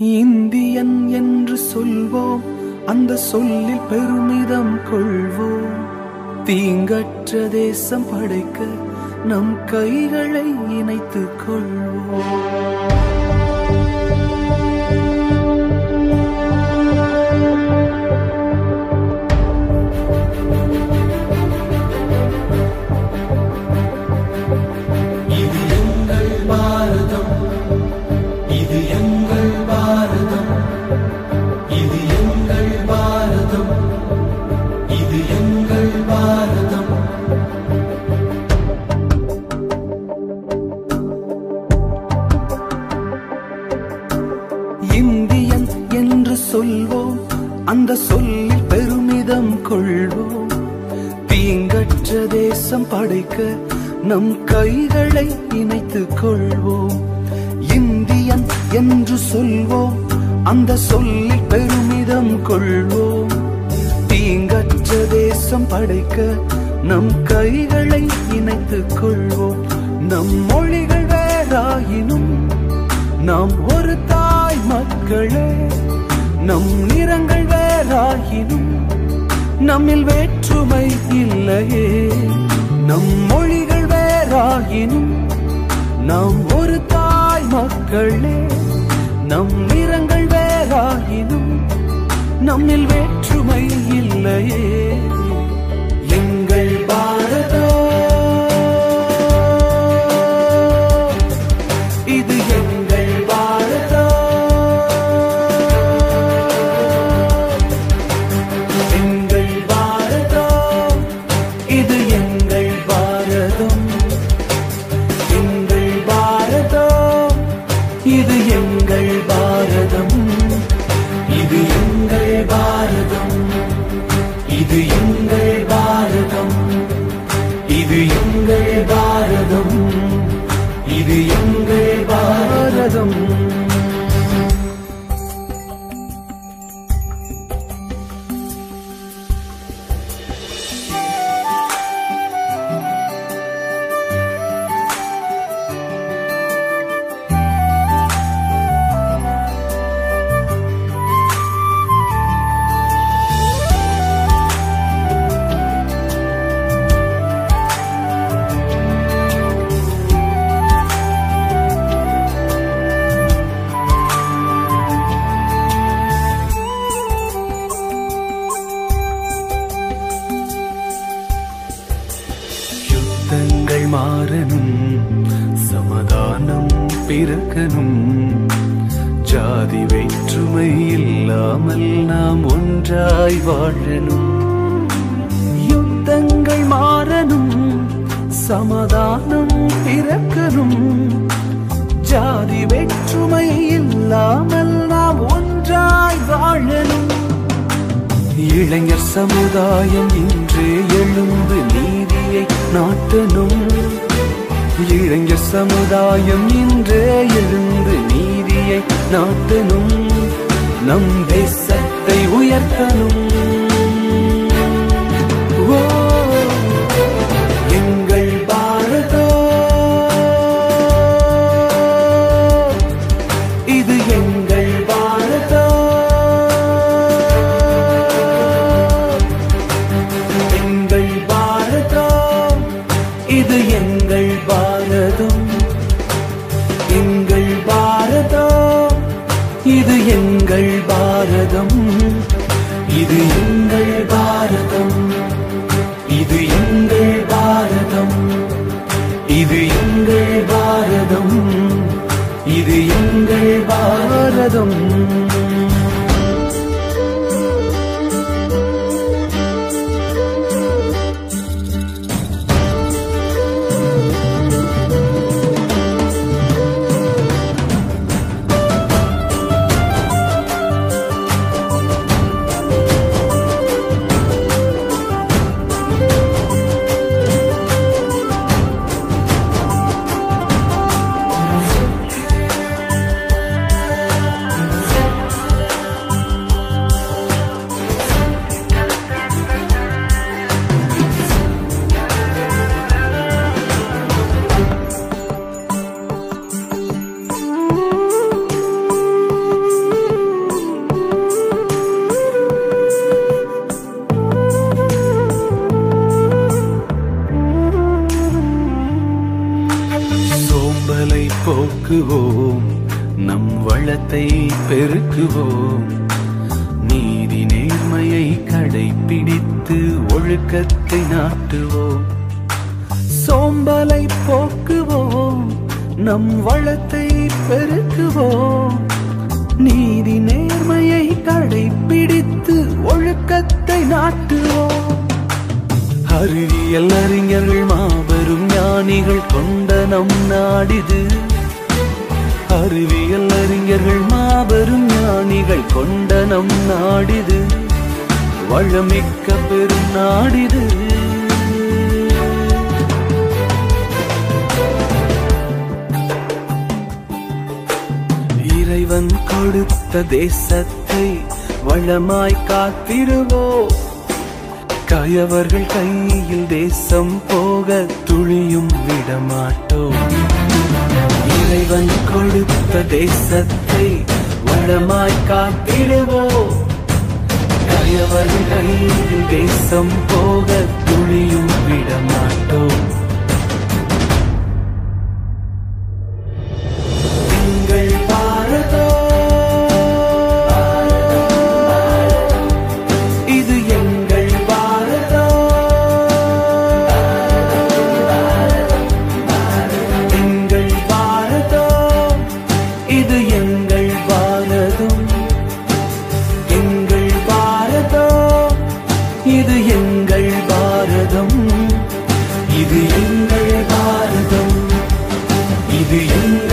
Indian என்று சொல்வோம் அந்த சொல்லில் பெருமிதம் கொள்வோம். தீங்கற்ற தேசம் படைக்க நம் கைகளை இணைத்துக் கொள்வோம். சொல்வோம் அந்த சொல்லில் பெருமிதம் கொள்வோம். தீங்கற்ற தேசம் படைக்க நம் கைகளை இணைத்துக் கொள்வோம். இந்தியன் என்று சொல்வோம் அந்த சொல்லில் பெருமிதம் கொள்வோம். தீங்கற்ற தேசம் படைக்க நம் கைகளை இணைத்துக் கொள்வோம். நம் மொழிகள் வேறாயினும் நாம் ஒரு தாய் மக்களே. நம் நிறங்கள் வேறாகினும் நம்மில் வேற்றுமை இல்லையே. நம் மொழிகள் வேறாகினும் நாம் ஒரு தாய் மக்களே. நம் நிறங்கள் வேறாகினும் நம்மில் வேற்றுமை இல்லையே. மாறணும் சமாதானம் பிறக்கணும். ஜாதி வேற்றுமை இல்லாமல் நாம் ஒன்றாய் வாழணும். யுத்தங்கள் மாறணும் சமாதானம் பிறக்கணும். ஜாதி வேற்றுமை இல்லாமல் நாம் ஒன்றாய் வாழணும். இளைஞர் சமுதாயம் இன்று எழுந்து நீதியை நாட்டணும். இளைஞர் சமுதாயம் இன்றே எழுந்து நீதியை நாட்டனும் நம் தேசத்தை உயர்த்தனும் பாரதம். இது எங்கள் பாரதம். இது எங்கள் பாரதம். இது எங்கள் பாரதம். இது எங்கள் பாரதம். போக்குவோம். நம் வளத்தை பெருக்குவோம். நீதி நேர்மையை கடைபிடித்து ஒழுக்கத்தை நாட்டுவோம். சோம்பலை போக்குவோம். நம் வளத்தை பெருக்குவோம். நீதி நேர்மையை கடைபிடித்து ஒழுக்கத்தை நாட்டுவோம். அறிவியல் அறிஞர்கள் மாபெரும் ஞானிகள் கொண்ட நம் நாடிது. அறிவியல் அறிஞர்கள் மாபெரும் ஞானிகள் கொண்ட நம் நாடிது. வளமிக்க பெரும் நாடிது. இறைவன் கொடுத்த தேசத்தை வளமாய் காத்திருவோம் கயவர்கள் கையில் தேசம் போக துளியும் விடமாட்டோம். இறைவன் கொடுத்த தேசத்தை வளமாய் காத்திடுவோம் கயவர்கள் தேசம் போக துளியும் விடமாட்டோம். இது என்